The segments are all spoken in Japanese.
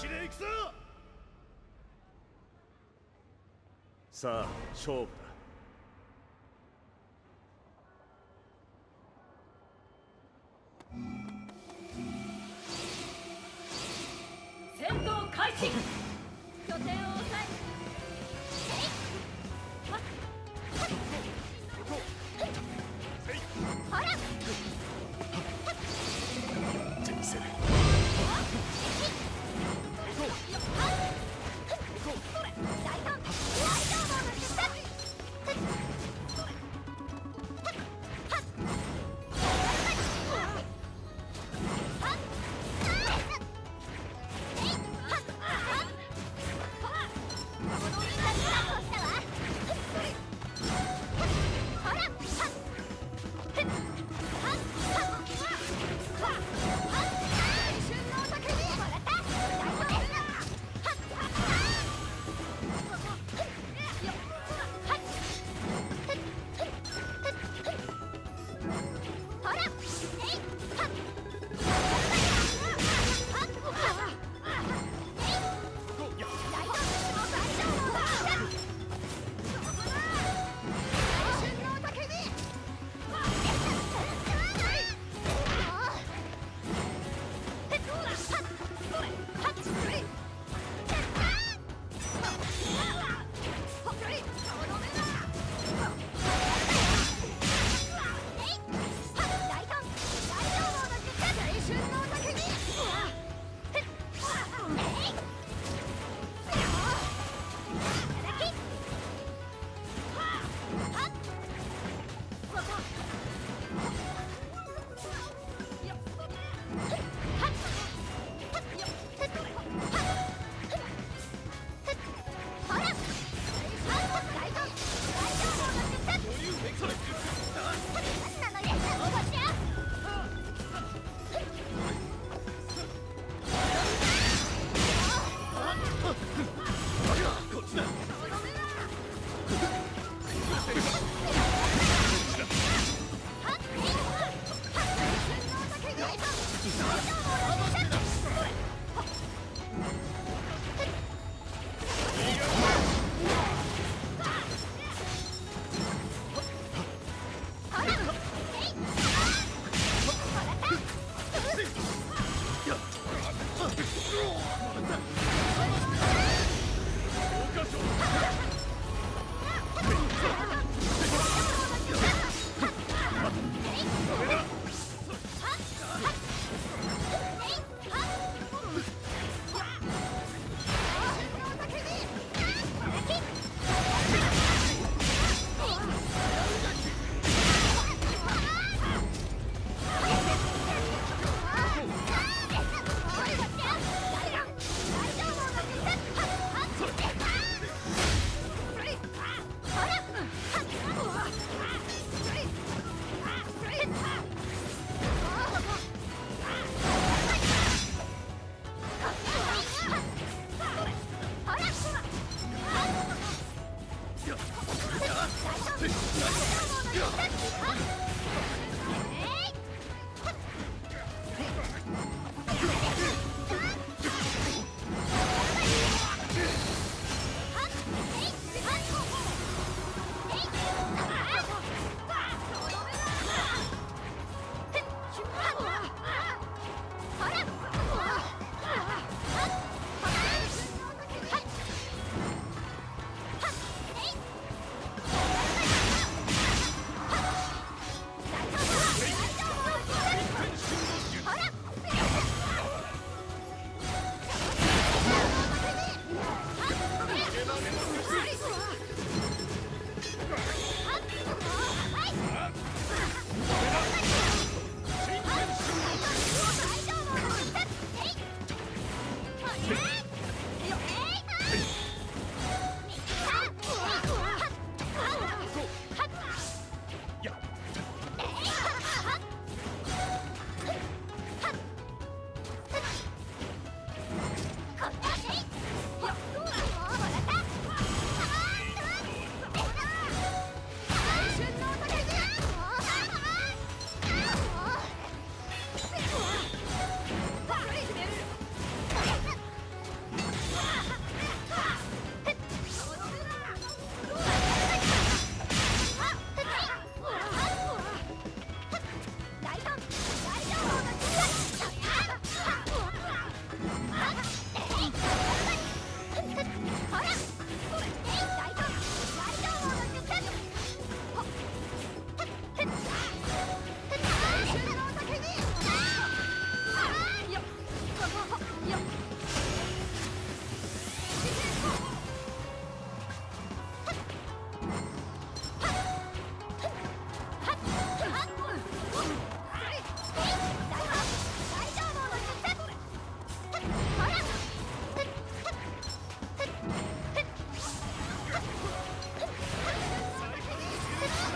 気で行くぞ。さあ勝負だ。戦闘開始。拠点を押さえ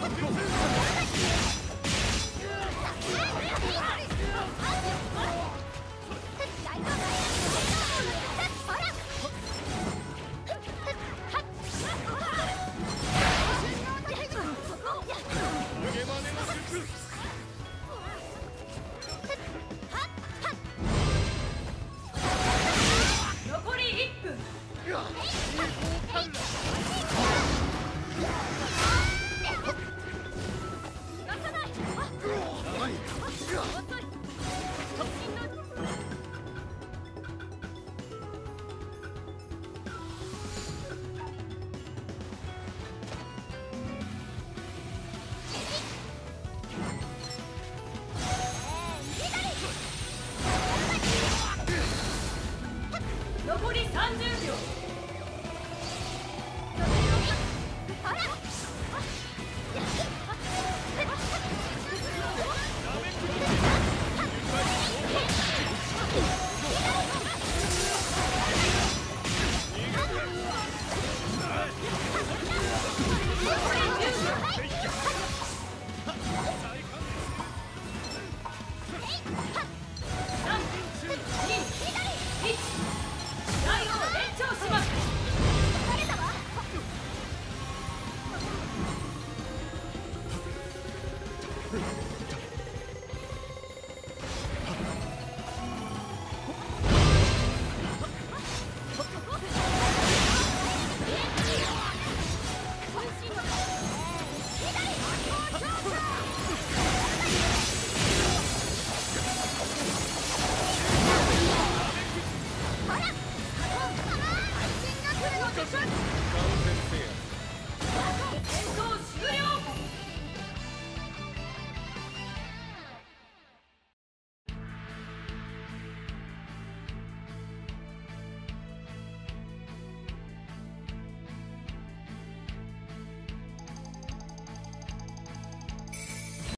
Let's go.